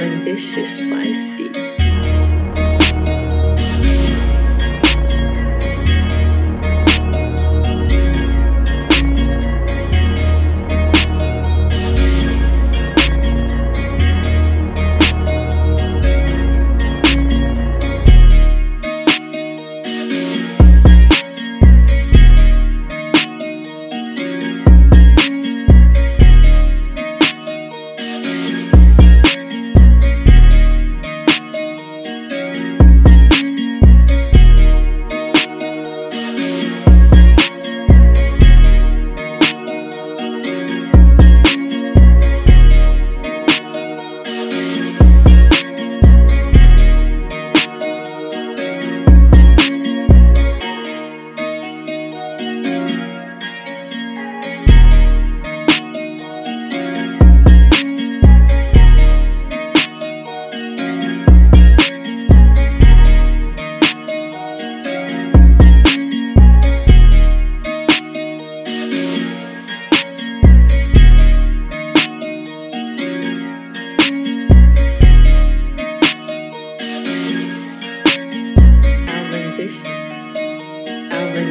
and this is spicy.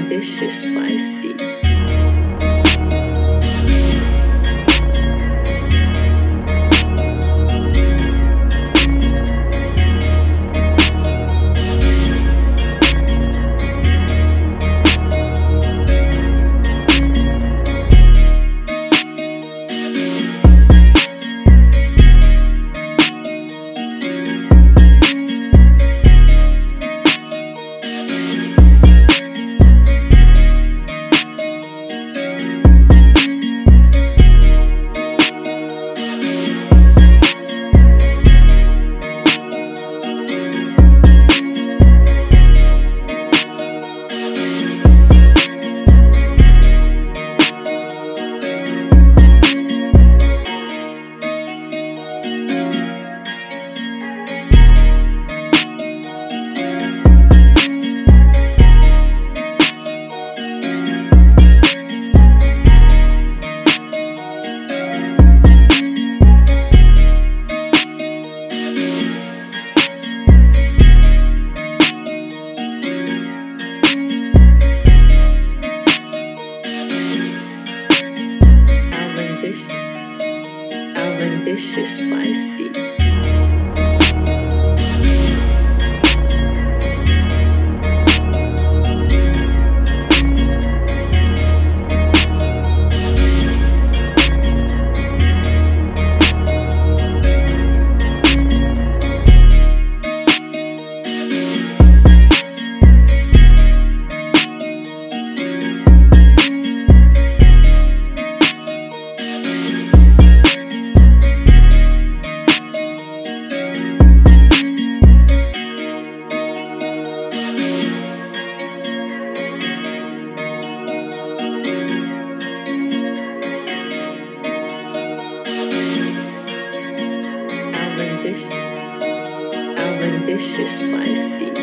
Spicy. delicious spicy. Delicious, Alvin delicious spicy.